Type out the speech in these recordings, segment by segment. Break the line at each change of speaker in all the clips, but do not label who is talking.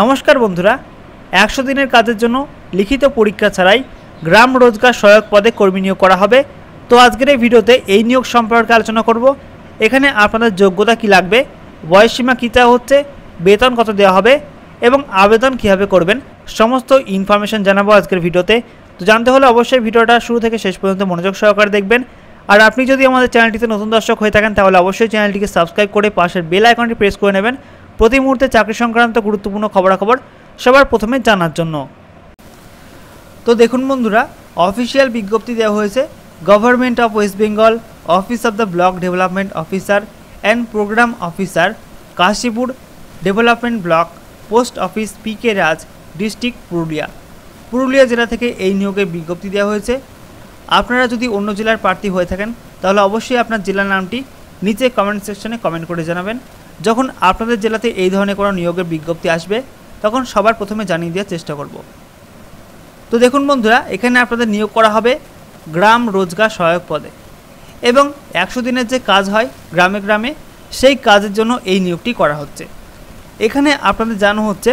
নমস্কার বন্ধুরা, একশো দিনের কাজের জন্য লিখিত পরীক্ষা ছাড়াই গ্রাম রোজগার সহায়ক পদে কর্মী নিয়োগ করা হবে। তো আজকের এই ভিডিওতে এই নিয়োগ সম্পর্কে আলোচনা করব। এখানে আপনাদের যোগ্যতা কি লাগবে বয়সসীমা কী চাওয়া হচ্ছে, বেতন কত দেওয়া হবে এবং আবেদন কীভাবে করবেন, সমস্ত ইনফরমেশন জানাব আজকের ভিডিওতে। তো জানতে হলে অবশ্যই ভিডিওটা শুরু থেকে শেষ পর্যন্ত মনোযোগ সহকারে দেখবেন। আর আপনি যদি আমাদের চ্যানেলটিতে নতুন দর্শক হয়ে থাকেন, তাহলে অবশ্যই চ্যানেলটিকে সাবস্ক্রাইব করে পাশের বেল আইকনটি প্রেস করে নেবেন। প্রতি মুহূর্তে চাকরি সংক্রান্ত গুরুত্বপূর্ণ খবরাখবর সবার প্রথমে জানার জন্য। তো দেখুন বন্ধুরা, অফিসিয়াল বিজ্ঞপ্তি দেওয়া হয়েছে government of West Bengal office of the block development officer and programme officer Kashipur development block post office P K Raj district Purulia Purulia জেলা থেকে এই নিয়োগের বিজ্ঞপ্তি দেওয়া হয়েছে। আপনারা যদি অন্য জেলার প্রার্থী হয়ে থাকেন, তাহলে অবশ্যই আপনার জেলার নামটি নিচে কমেন্ট সেকশনে কমেন্ট করে জানাবেন। যখন আপনাদের জেলাতে এই ধরনের কোনো নিয়োগের বিজ্ঞপ্তি আসবে, তখন সবার প্রথমে জানিয়ে দেওয়ার চেষ্টা করব। তো দেখুন বন্ধুরা, এখানে আপনাদের নিয়োগ করা হবে গ্রাম রোজগার সহায়ক পদে। এবং একশো দিনের যে কাজ হয় গ্রামে গ্রামে, সেই কাজের জন্য এই নিয়োগটি করা হচ্ছে। এখানে আপনাদের জানানো হচ্ছে,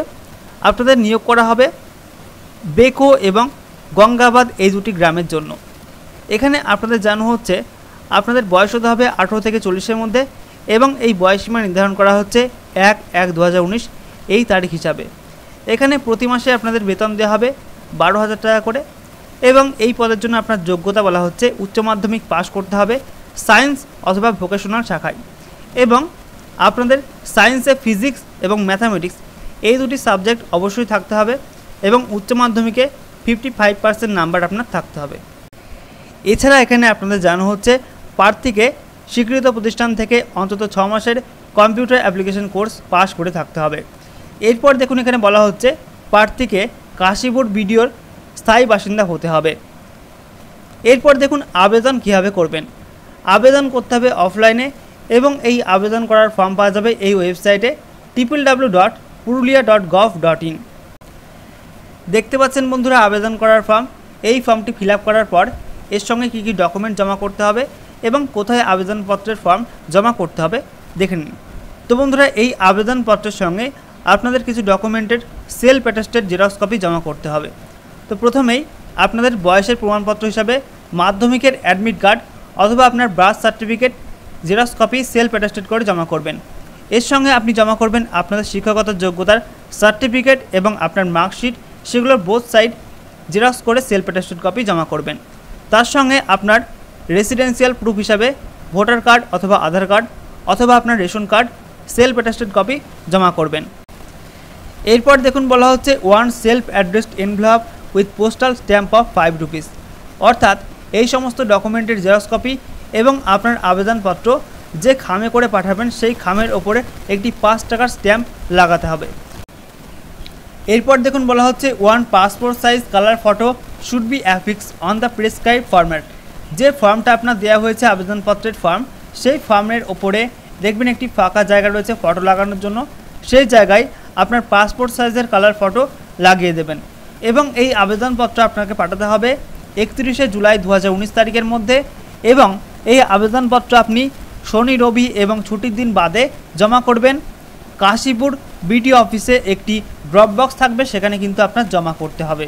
আপনাদের নিয়োগ করা হবে বেকো এবং গঙ্গাবাদ এই দুটি গ্রামের জন্য। এখানে আপনাদের জানানো হচ্ছে, আপনাদের বয়স হতে হবে আঠেরো থেকে চল্লিশের মধ্যে এবং এই বয়সীমা নির্ধারণ করা হচ্ছে এক এক দু এই তারিখ হিসাবে। এখানে প্রতি মাসে আপনাদের বেতন দেওয়া হবে বারো হাজার টাকা করে এবং এই পদের জন্য আপনার যোগ্যতা বলা হচ্ছে উচ্চ মাধ্যমিক পাশ করতে হবে সায়েন্স অথবা ভোকেশনাল শাখায় এবং আপনাদের সায়েন্সে ফিজিক্স এবং ম্যাথামেটিক্স এই দুটি সাবজেক্ট অবশ্যই থাকতে হবে এবং উচ্চ মাধ্যমিকে ফিফটি ফাইভ পার্সেন্ট নাম্বার আপনার থাকতে হবে। এছাড়া এখানে আপনাদের জানানো হচ্ছে প্রার্থীকে স্বীকৃত প্রতিষ্ঠান থেকে অন্তত ছ মাসের কম্পিউটার অ্যাপ্লিকেশন কোর্স পাস করে থাকতে হবে। এরপর দেখুন এখানে বলা হচ্ছে, প্রার্থীকে কাশীপুর বিডিওর স্থায়ী বাসিন্দা হতে হবে। এরপর দেখুন আবেদন কীভাবে করবেন। আবেদন করতে হবে অফলাইনে এবং এই আবেদন করার ফর্ম পাওয়া যাবে এই ওয়েবসাইটে triple W dot Purulia dot gov dot in দেখতে পাচ্ছেন বন্ধুরা, আবেদন করার ফর্ম, এই ফর্মটি ফিল করার পর এর সঙ্গে কী কী ডকুমেন্ট জমা করতে হবে এবং কোথায় আবেদনপত্রের ফর্ম জমা করতে হবে দেখে নিন। তো বন্ধুরা, এই আবেদনপত্রের সঙ্গে আপনাদের কিছু ডকুমেন্টের সেলফ অ্যাটেস্টেড জেরক্স কপি জমা করতে হবে। তো প্রথমেই আপনাদের বয়সের প্রমাণপত্র হিসাবে মাধ্যমিকের অ্যাডমিট কার্ড অথবা আপনার birth certificate xerox copy self attested করে জমা করবেন। এর সঙ্গে আপনি জমা করবেন আপনাদের শিক্ষাগত যোগ্যতার সার্টিফিকেট এবং আপনার মার্কশিট সেগুলোর বোথ সাইড জেরক্স করে সেলফ অ্যাটেস্টেড কপি জমা করবেন। তার সঙ্গে আপনার রেসিডেন্সিয়াল প্রুফ হিসাবে ভোটার কার্ড অথবা আধার কার্ড অথবা আপনার ration card self attested copy জমা করবেন। এরপর দেখুন বলা হচ্ছে one self addressed envelope with postal stamp of five rupees অর্থাৎ এই সমস্ত ডকুমেন্টের জেরক্স কপি এবং আপনার আবেদনপত্র যে খামে করে পাঠাবেন সেই খামের ওপরে একটি পাঁচ টাকার স্ট্যাম্প লাগাতে হবে। এরপর দেখুন বলা হচ্ছে one passport size colour photo should be affix on the prescribe format যে ফর্মটা আপনার দেওয়া হয়েছে আবেদনপত্রের ফর্ম, সেই ফর্মের ওপরে দেখবেন একটি ফাঁকা জায়গা রয়েছে ফটো লাগানোর জন্য। সেই জায়গায় আপনার পাসপোর্ট সাইজের কালার ফটো লাগিয়ে দেবেন এবং এই আবেদনপত্র আপনাকে পাঠাতে হবে একত্রিশে জুলাই দু হাজার উনিশ তারিখের মধ্যে এবং এই আবেদনপত্র আপনি শনি, রবি এবং ছুটির দিন বাদে জমা করবেন। কাশীপুর বিডিও অফিসে একটি ড্রপ বক্স থাকবে, সেখানে কিন্তু আপনার জমা করতে হবে।